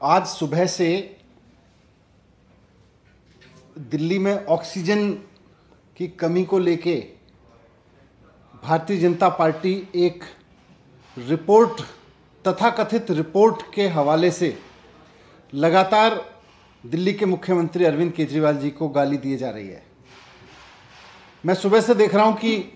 आज सुबह से दिल्ली में ऑक्सीजन की कमी को लेके भारतीय जनता पार्टी एक रिपोर्ट, तथाकथित रिपोर्ट के हवाले से लगातार दिल्ली के मुख्यमंत्री अरविंद केजरीवाल जी को गाली दिए जा रही है। मैं सुबह से देख रहा हूँ कि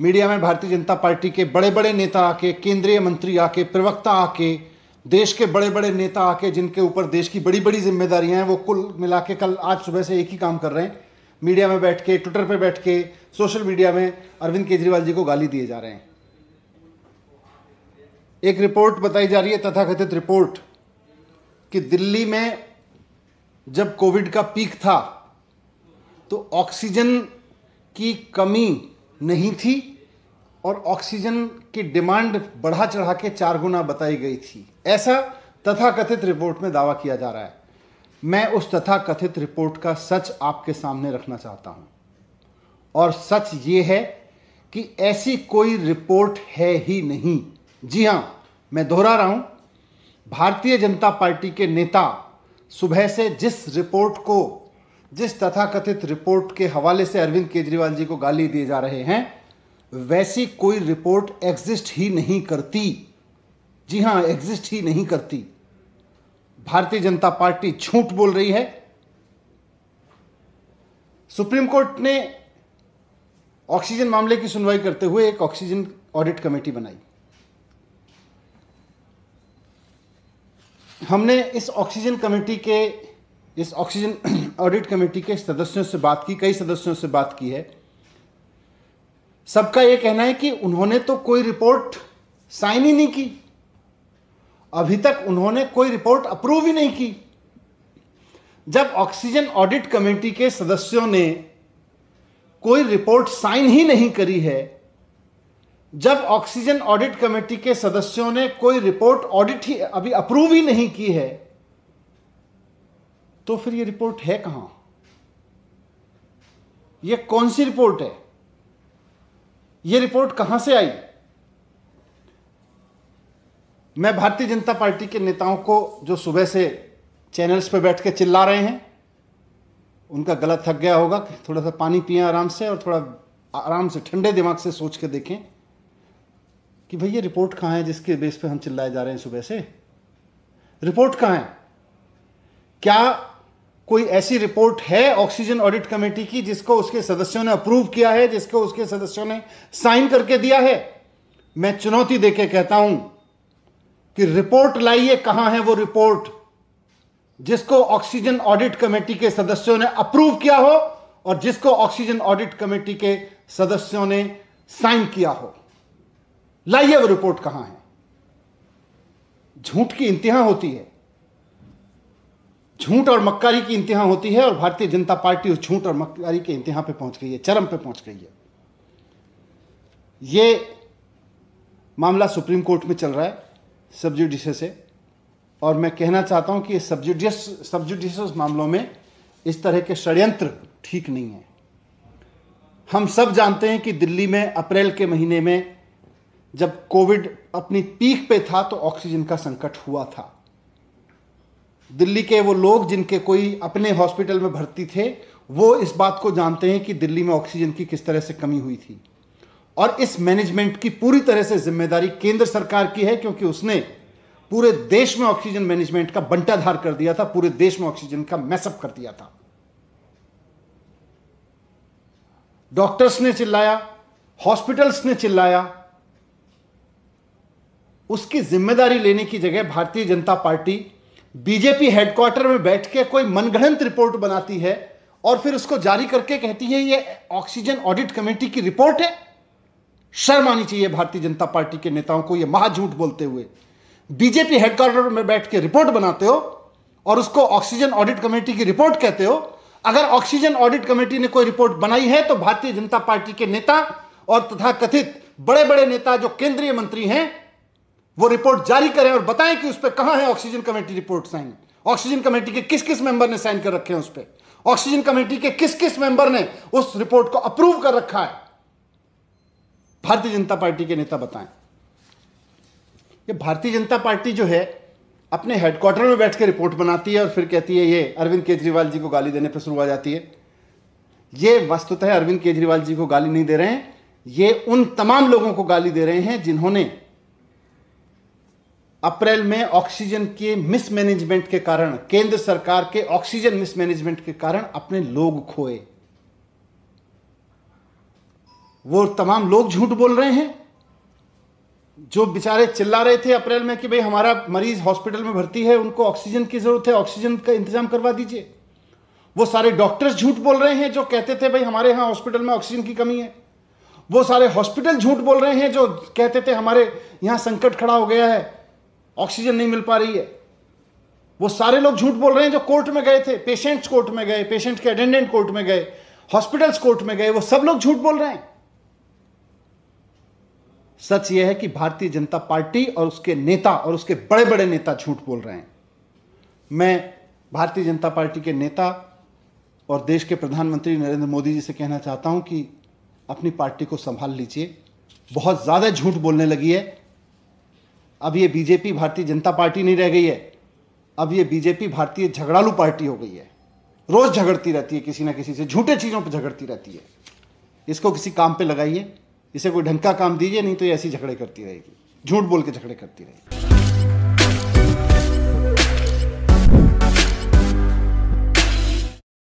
मीडिया में भारतीय जनता पार्टी के बड़े बड़े नेता आके, केंद्रीय मंत्री आके, प्रवक्ता आके देश के बड़े बड़े नेता आके जिनके ऊपर देश की बड़ी बड़ी जिम्मेदारियाँ हैं, वो कुल मिला के कल आज सुबह से एक ही काम कर रहे हैं। मीडिया में बैठ के, ट्विटर पर बैठ के, सोशल मीडिया में अरविंद केजरीवाल जी को गाली दिए जा रहे हैं। एक रिपोर्ट बताई जा रही है, तथाकथित रिपोर्ट, कि दिल्ली में जब कोविड का पीक था तो ऑक्सीजन की कमी नहीं थी और ऑक्सीजन की डिमांड बढ़ा चढ़ा के चार गुना बताई गई थी। ऐसा तथाकथित रिपोर्ट में दावा किया जा रहा है। मैं उस तथाकथित रिपोर्ट का सच आपके सामने रखना चाहता हूँ। और सच ये है कि ऐसी कोई रिपोर्ट है ही नहीं। जी हाँ, मैं दोहरा रहा हूँ। भारतीय जनता पार्टी के नेता सुबह से जिस रिपोर्ट को, जिस तथाकथित रिपोर्ट के हवाले से अरविंद केजरीवाल जी को गाली दिए जा रहे हैं वैसी कोई रिपोर्ट एग्जिस्ट ही नहीं करती। जी हाँ, एग्जिस्ट ही नहीं करती। भारतीय जनता पार्टी झूठ बोल रही है। सुप्रीम कोर्ट ने ऑक्सीजन मामले की सुनवाई करते हुए एक ऑक्सीजन ऑडिट कमेटी बनाई। हमने इस ऑक्सीजन कमेटी के, इस ऑक्सीजन ऑडिट कमेटी के सदस्यों से बात की, कई सदस्यों से बात की है। सबका यह कहना है कि उन्होंने तो कोई रिपोर्ट साइन ही नहीं की। अभी तक उन्होंने कोई रिपोर्ट अप्रूव ही नहीं की। जब ऑक्सीजन ऑडिट कमेटी के सदस्यों ने कोई रिपोर्ट साइन ही नहीं करी है, जब ऑक्सीजन ऑडिट कमेटी के सदस्यों ने कोई रिपोर्ट ऑडिट ही अभी अप्रूव ही नहीं की है तो फिर ये रिपोर्ट है कहाँ? यह कौन सी रिपोर्ट है? यह रिपोर्ट कहाँ से आई? मैं भारतीय जनता पार्टी के नेताओं को जो सुबह से चैनल्स पर बैठ के चिल्ला रहे हैं, उनका गला थक गया होगा थोड़ा सा पानी पिए आराम से और थोड़ा आराम से ठंडे दिमाग से सोच के देखें कि भाई ये रिपोर्ट कहाँ है जिसके बेस पे हम चिल्लाए जा रहे हैं सुबह से? रिपोर्ट कहाँ है? क्या कोई ऐसी रिपोर्ट है ऑक्सीजन ऑडिट कमेटी की जिसको उसके सदस्यों ने अप्रूव किया है, जिसको उसके सदस्यों ने साइन करके दिया है? मैं चुनौती देके कहता हूँ कि रिपोर्ट लाइए, कहाँ है वो रिपोर्ट जिसको ऑक्सीजन ऑडिट कमेटी के सदस्यों ने अप्रूव किया हो और जिसको ऑक्सीजन ऑडिट कमेटी के सदस्यों ने साइन किया हो। लाइए वो रिपोर्ट कहाँ है? झूठ की इंतहा होती है। झूठ और मक्कारी की इंतहा होती है और भारतीय जनता पार्टी उस झूठ और मक्कारी के इंतहा पे पहुँच गई है, चरम पे पहुँच गई है। ये मामला सुप्रीम कोर्ट में चल रहा है सबजुडिशियस से और मैं कहना चाहता हूँ कि सबजुडियस सबजुडिशियस मामलों में इस तरह के षड्यंत्र ठीक नहीं है। हम सब जानते हैं कि दिल्ली में अप्रैल के महीने में जब कोविड अपनी पीक पे था तो ऑक्सीजन का संकट हुआ था। दिल्ली के वो लोग जिनके कोई अपने हॉस्पिटल में भर्ती थे, वो इस बात को जानते हैं कि दिल्ली में ऑक्सीजन की किस तरह से कमी हुई थी। और इस मैनेजमेंट की पूरी तरह से ज़िम्मेदारी केंद्र सरकार की है, क्योंकि उसने पूरे देश में ऑक्सीजन मैनेजमेंट का बंटाधार कर दिया था, पूरे देश में ऑक्सीजन का मैसअप कर दिया था। डॉक्टर्स ने चिल्लाया, हॉस्पिटल्स ने चिल्लाया। उसकी ज़िम्मेदारी लेने की जगह Bharatiya Janata party BJP headquarter में बैठ के कोई मनगढ़ंत रिपोर्ट बनाती है और फिर उसको जारी करके कहती है, ये ऑक्सीजन ऑडिट कमेटी की रिपोर्ट है। शर्म आनी चाहिए भारतीय जनता पार्टी के नेताओं को ये महाझूठ बोलते हुए। बीजेपी हेडक्वार्टर में बैठ के रिपोर्ट बनाते हो और उसको ऑक्सीजन ऑडिट कमेटी की रिपोर्ट कहते हो। अगर ऑक्सीजन ऑडिट कमेटी ने कोई रिपोर्ट बनाई है तो भारतीय जनता पार्टी के नेता और तथा कथित बड़े बड़े नेता जो केंद्रीय मंत्री हैं वो रिपोर्ट जारी करें और बताएँ कि उस पर कहाँ है oxygen committee report sign. Oxygen committee के किस किस मेंबर ने साइन कर रखे हैं उस पर ऑक्सीजन कमेटी के किस किस मेंबर ने उस रिपोर्ट को अप्रूव कर रखा है? भारतीय जनता पार्टी के नेता बताएँ। ये भारतीय जनता पार्टी जो है, अपने हेडक्वार्टर में बैठ के रिपोर्ट बनाती है और फिर कहती है, ये अरविंद केजरीवाल जी को गाली देने पर शुरू आ जाती है। ये वस्तुतः अरविंद केजरीवाल जी को गाली नहीं दे रहे हैं। ये उन तमाम लोगों को गाली दे रहे हैं जिन्होंने अप्रैल में ऑक्सीजन के मिसमैनेजमेंट के कारण, केंद्र सरकार के ऑक्सीजन मिसमैनेजमेंट के कारण अपने लोग खोए। वो तमाम लोग झूठ बोल रहे हैं। जो बेचारे चिल्ला रहे थे अप्रैल में कि भाई हमारा मरीज़ हॉस्पिटल में भर्ती है, उनको ऑक्सीजन की ज़रूरत है ऑक्सीजन का इंतज़ाम करवा दीजिए। वो सारे डॉक्टर्स झूठ बोल रहे हैं जो कहते थे भाई हमारे यहाँ हॉस्पिटल में ऑक्सीजन की कमी है। वो सारे हॉस्पिटल झूठ बोल रहे हैं जो कहते थे हमारे यहाँ संकट खड़ा हो गया है। ऑक्सीजन नहीं मिल पा रही है। वो सारे लोग झूठ बोल रहे हैं जो कोर्ट में गए थे, पेशेंट्स कोर्ट में गए, पेशेंट के अटेंडेंट कोर्ट में गए, हॉस्पिटल्स कोर्ट में गए, वो सब लोग झूठ बोल रहे हैं। सच यह है कि भारतीय जनता पार्टी और उसके नेता और उसके बड़े बड़े नेता झूठ बोल रहे हैं। मैं भारतीय जनता पार्टी के नेता और देश के प्रधानमंत्री नरेंद्र मोदी जी से कहना चाहता हूँ कि अपनी पार्टी को संभाल लीजिए। बहुत ज़्यादा झूठ बोलने लगी है। अब ये बीजेपी भारतीय जनता पार्टी नहीं रह गई है। अब ये बीजेपी भारतीय झगड़ालू पार्टी हो गई है। रोज झगड़ती रहती है किसी ना किसी से, झूठे चीज़ों पर झगड़ती रहती है। इसको किसी काम पे लगाइए, इसे कोई ढंग का काम दीजिए, नहीं तो ये ऐसी झगड़े करती रहेगी। झूठ बोल के झगड़े करती रहेगी।